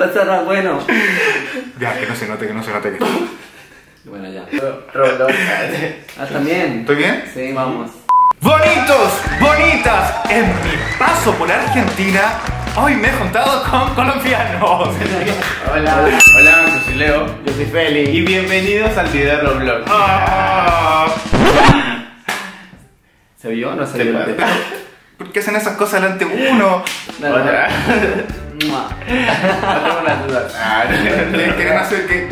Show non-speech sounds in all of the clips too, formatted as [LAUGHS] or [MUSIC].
Pasará bueno. Ya, que no se note, que no se note. que- Bueno, ya. Roblox. Ah, también. ¿Estoy bien? Sí, vamos. Bonitos, bonitas, en mi paso por Argentina, hoy me he juntado con colombianos. Hola, hola, yo soy Leo. Yo soy Feli. Y bienvenidos al video de Roblox. Ah, ¿Se vio o no se vio? Se pero, ¿Por qué hacen esas cosas delante de uno? Otra. No tengo las dudas. Ah, ¿Quieren quieren hacer que.?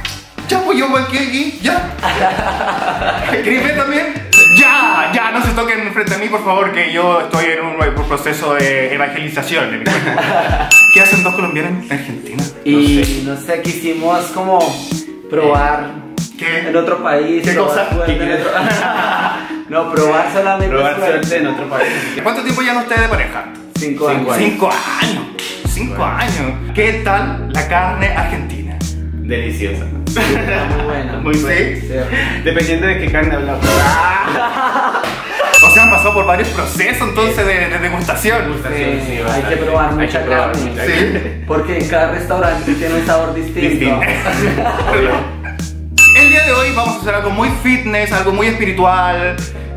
Ya, pues yo voy aquí, ya. [LAUGHS] ¿Queréis ver también? Ya, ya, no se toquen frente a mí, por favor, que yo estoy en un proceso de evangelización. de mi. [LAUGHS] ¿Qué hacen dos colombianos en Argentina? Y no sé, quisimos como probar ¿Qué? en otro país. ¿Qué cosa? ¿Qué en quiere- otro- [LAUGHS] No, probar solamente Probar suerte en otro país. ¿Cuánto tiempo ya no ustedes de pareja? Cinco años. Cinco años. Cinco años. ¿Qué tal la carne argentina? Deliciosa. Muy buena. [LAUGHS] Muy ¿Sí? buena. Dependiendo de qué carne hablamos. [LAUGHS] O sea, han pasado por varios procesos entonces de, de degustación. Sí, Sí, hay que probar Hay mucha que probar carne. mucha Sí. Porque en cada restaurante tiene un sabor distinto. Distinto. [LAUGHS] El día de hoy vamos a hacer algo muy fitness, algo muy espiritual.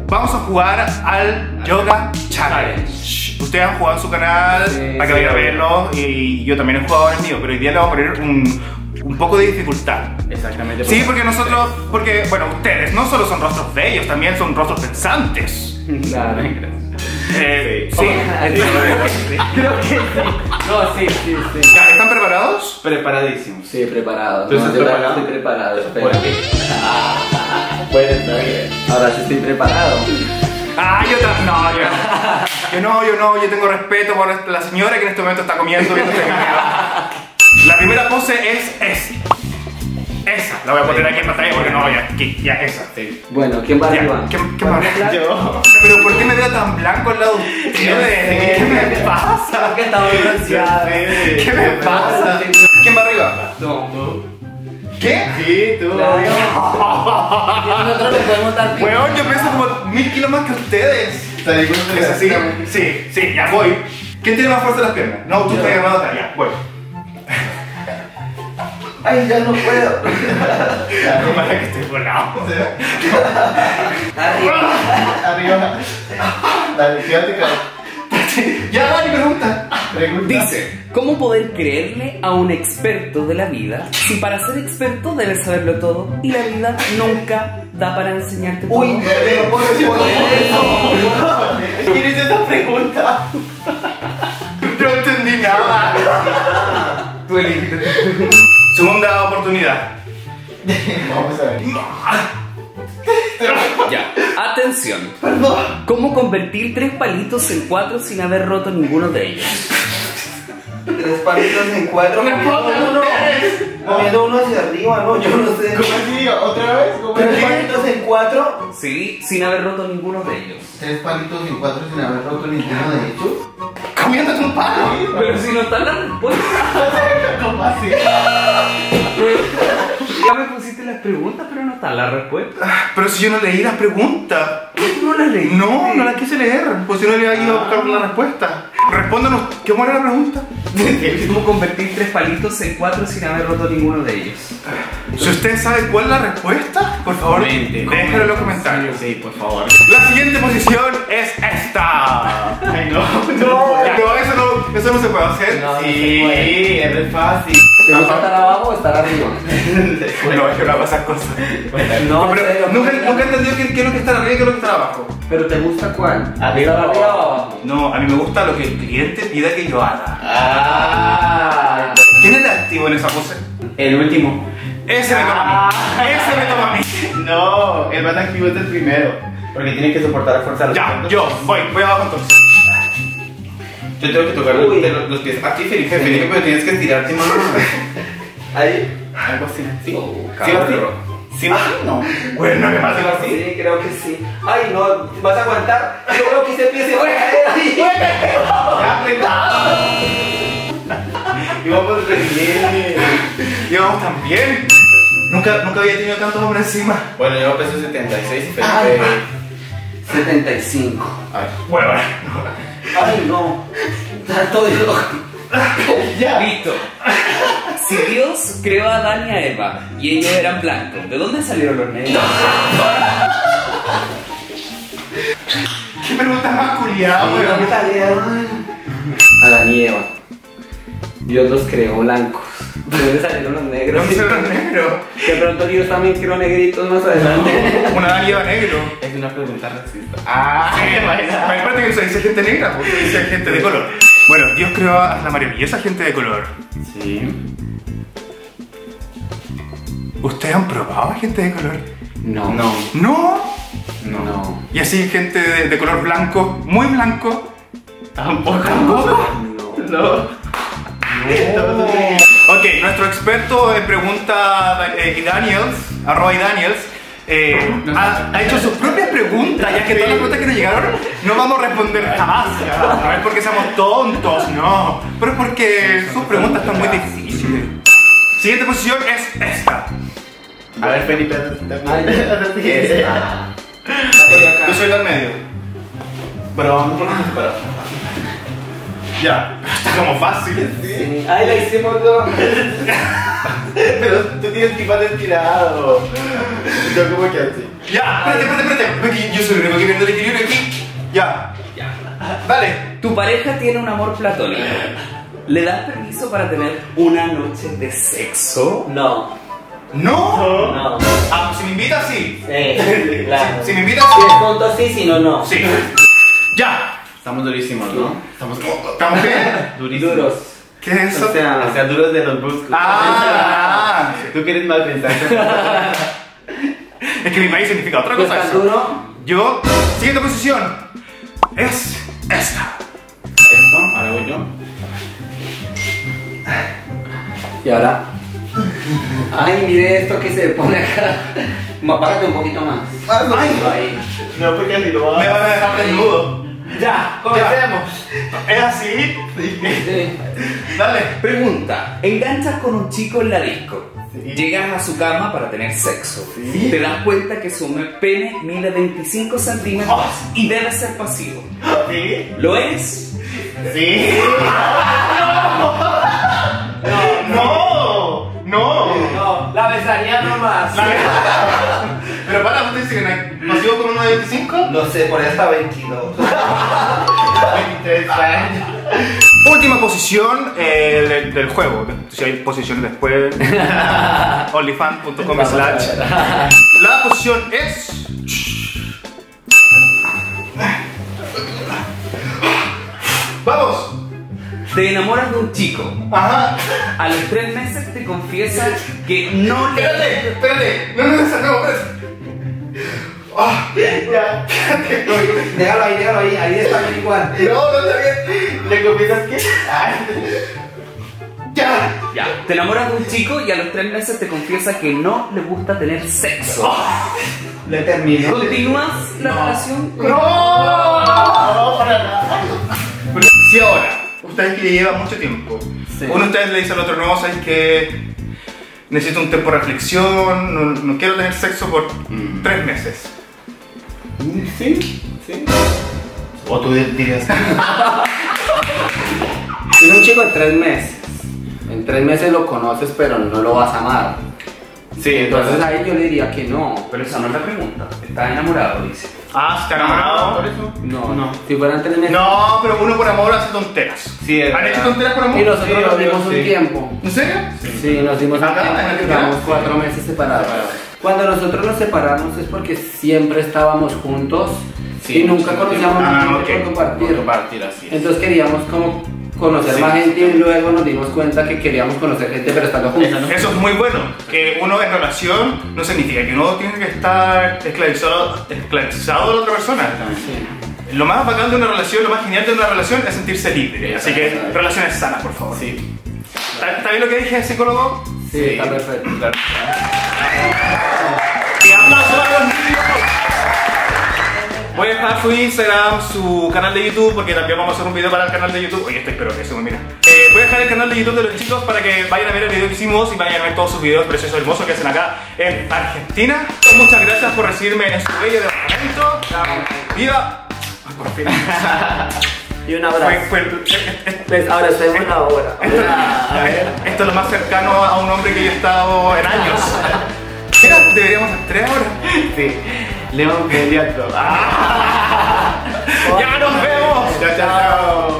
Vamos a jugar al Yoga Challenge. Ustedes han jugado en su canal Sí, para que sí. vayan a verlo y yo también he jugado en el mío, pero hoy día le vamos a poner un, un poco de dificultad. Exactamente. Sí, porque nosotros, porque, bueno, ustedes no solo son rostros bellos, también son rostros pensantes. Claro. Eh, Sí. sí. [LAUGHS] Creo que sí. No, sí, sí, sí. ¿Están preparados? Preparadísimos. Sí, preparado. ¿Tú No, estás yo también preparado? estoy preparado. espera. ¿Por qué? [LAUGHS] Puede estar bien. Ahora sí estoy preparado. Ah, yo ta- no, yo no. Yo no, yo tengo respeto por la señora que en este momento está comiendo viendo este video. La primera pose es esa. Esa. La voy a poner aquí en pantalla porque no, ya, aquí, ya, esa. Sí. Bueno, ¿quién va Ya, arriba? ¿quién- quién ¿Va va a mezclar? Yo. Pero ¿por qué me veo tan blanco al lado de ustedes? ¿Qué me pasa? Porque estaba bronceado. ¿Qué me pasa? ¿Quién va arriba? No. ¿Qué? Sí, tú. [LAUGHS] Nosotros le podemos dar. Weón, yo peso como mil kilos más que ustedes. ¿Es así? Sí, sí, ya voy. ¿Quién tiene más fuerza en las piernas? No, tú estás llamado atrás, ya, voy. [LAUGHS] Ay, ya no puedo. [LAUGHS] Para que estoy volado. [LAUGHS] Arriba. Arriba. Dale, fíjate Ya, Dani, pregunta. Pregunta. Dice, ¿cómo poder creerle a un experto de la vida si para ser experto debes saberlo todo y la vida nunca da para enseñarte todo? Uy, pero no puedo responder eso. ¿Quién hizo esta pregunta? No entendí nada. Tú eliges. Segunda oportunidad. [LAUGHS] Vamos a ver. Ya, atención. ¿Cómo convertir tres palitos en cuatro sin haber roto ninguno de ellos? Tres palitos en cuatro. Moviendo uno. Moviendo uno hacia arriba, no, yo no sé. ¿Cómo así? ¿Otra vez? ¿Cómo Tres palitos en cuatro. Sí, sin haber roto ninguno de ellos. Tres palitos y cuatro sin haber roto ninguno de ellos. Comiéndote un palo. Pero si no está la respuesta. [LAUGHS] Ya me pusiste las preguntas, pero no está la respuesta. Pero si yo no leí las preguntas. ¿Tú no las leíste? No, no las quise leer. Pues si no le había ido a buscar la respuesta. Respóndanos, ¿qué era la pregunta? [LAUGHS] ¿Cómo convertir tres palitos en cuatro sin haber roto ninguno de ellos? Si usted sabe cuál es la respuesta, por favor, Comente, déjalo en los comentarios. Sí, por favor. La siguiente posición es esta. Ay, no. No, no, eso no, eso no se puede hacer. No. Sí, es re fácil. ¿Te gusta estar abajo o estar arriba? [LAUGHS] No, es que no esas cosas. No, pero serio, nunca, ¿cómo nunca he entendido qué, qué es lo que está arriba y qué es lo que está abajo. ¿Pero te gusta cuál? Arriba ¿Estar o arriba o abajo. No, a mí me gusta lo que el cliente pida que yo haga. Ah, ¿Quién es el activo en esa pose? el último. Ese me toma a mí. Ese me toma a mí. No, el más activo es el primero. Porque tiene que soportar la fuerza de los Ya, yo, voy, voy abajo entonces. Yo tengo que tocar los, Uy. los- los pies. Aquí, Felipe, [LAUGHS] Felipe, pero tienes que estirarte más. [LAUGHS] Ahí. Algo así. Sí. Oh, ¿Sí va así? ¿Sí va así? No. Bueno, ¿qué pasa así? Sí, creo que sí. Ay, no, vas a aguantar. Yo creo que ese pie se va a [LAUGHS] caer ahí. Ya, apretado. Y vamos re bien. Llevamos tan bien. Nunca, nunca había tenido tantos hombres encima. Bueno, yo peso 76 y Felipe. Ay. 75. Ay. Bueno, Ay, no. Tanto de loco. Ya. Listo. creó a Adán y a Eva y ellos eran blancos. ¿De dónde salieron los negros? ¿Qué pregunta más culiada, weón? Adán y Eva. Dios los creó blancos. ¿De dónde salieron los negros? ¿Dónde son los negros? De pronto Dios también creó negritos más adelante. Una Adán lleva negro. Es una pregunta racista. Ah, [LAUGHS] me parece que se dice gente negra, porque se dice gente de color. Bueno, Dios creó a la maravillosa gente de color. Sí. ¿Ustedes han probado a gente de color? No. No. ¿No? No. Y así gente de, de color blanco, muy blanco. Tampoco. ¿Tampoco? No. Ok, nuestro experto en pregunta, eh, Daniels, arroba Daniels, eh, ha, ha hecho sus propias preguntas, ya que todas las preguntas que nos llegaron no vamos a responder jamás. No es porque seamos tontos, no. Pero es porque sus preguntas están muy difíciles. Siguiente posición es esta. A ver, Felipe. Ah. Yo soy del medio. Pero vamos por. Ya, está [LAUGHS] como fácil. Sí. Ay, la hicimos dos. [LAUGHS] Pero tú tienes tipo destirado. Yo como que así. Ya, espérate, espérate, espérate. Yo soy el único que pierde el equilibrio aquí. Ya. Dale. Tu pareja tiene un amor platónico. ¿Le das permiso para tener una noche de sexo? No. ¿No? No. Ah, si me invitas, sí. Sí, claro. Si me invitas, Si es punto sí, si no, no. sí. Ya. Estamos durísimos, ¿no? Estamos ¿Estamos bien? durísimos. Duros. ¿Qué es eso? O sea, O sea, duros de los buscos. Ah, Tú quieres mal pensar. es que mi país significa otra cosa. eso. duro. Yo, siguiente posición es esta. Esto, ahora voy yo. Y ahora. Ay, mire esto que se pone acá. Bájate un poquito más. Ay. No, porque así lo me van a dejar desnudo. Ya, comencemos. ¿Es así? Sí. Dale. Pregunta, enganchas con un chico en la disco. Sí. Llegas a su cama para tener sexo. Te das cuenta que su pene mide 25 centímetros y debe ser pasivo. ¿Sí? ¿Lo es? ¿Sí? No, no. No, la besaría nomás. Pero para, ¿usted dice que no hay pasivo con uno de 25? No sé, por esta 22. 23 años. Última posición eh, del, del juego. Si hay posiciones después. [LAUGHS] Onlyfans.com slash. La posición es. Vamos. Te enamoras de un chico. Ajá. A los tres meses te confiesa que no le... Espérate, espérate. No, no, no, no. Ah, ya, espérate. Déjalo ahí, déjalo ahí, ahí está bien igual. No, no está bien. ¿Le copias qué? Ya. Ya, te enamoras de un chico y a los tres meses te confiesa que no le gusta tener sexo. Le termino. ¿Continúas la relación? No. No, para nada. Si ahora, ustedes que llevan mucho tiempo, uno de ustedes le dice al otro, no, sabes que necesito un tiempo de reflexión, no, no quiero tener sexo por Mm. tres meses. Sí, sí. O tú dirías que Es un chico de tres meses. En tres meses lo conoces, pero no lo vas a amar. Sí, Entonces entonces. ahí yo le diría que no. Pero esa no es la pregunta. ¿Estás enamorado? Dice. Ah, ¿está ¿Por enamorado? eso? No, No. Si fueran tres meses. No, pero uno por amor hace tonteras. Sí, es ¿Han hecho tonteras por amor? Y nosotros Sí, nos obvio, dimos un sí. tiempo. ¿En serio? Sí, nos dimos un Acá, tiempo. en Llevamos cuatro meses separados. Cuando nosotros nos separamos es porque siempre estábamos juntos Sí, y nunca conocíamos ah, a nadie ok. por compartir. Por compartir así. es. Entonces queríamos como conocer Sí. más gente y luego nos dimos cuenta que queríamos conocer gente pero estando juntos. Eso es muy bueno. Que uno en relación no significa que uno tiene que estar esclavizado, esclavizado de la otra persona. Sí. Lo más bacán de una relación, lo más genial de una relación es sentirse libre. Así que relaciones sanas, por favor. Sí. ¿Está, está bien lo que dije, psicólogo? Sí, está perfecto. Claro. Dejar su Instagram, su canal de YouTube, porque también vamos a hacer un video para el canal de YouTube. Oye, este espero que se me mira. Eh, voy a dejar el canal de YouTube de los chicos para que vayan a ver el video que hicimos y vayan a ver todos sus videos preciosos, hermosos que hacen acá en Argentina. Muchas gracias por recibirme en su bello departamento. ¡Viva! Ay, por fin. [LAUGHS] Y un abrazo. Fue, fue- Pues abracemos la hora. [LAUGHS] A ver. esto es lo más cercano a un hombre que yo he estado en años. [LAUGHS] Deberíamos hacer tres ahora. Sí. León Pediatro. ¡Ah! ¡Ya nos vemos! chao. chao.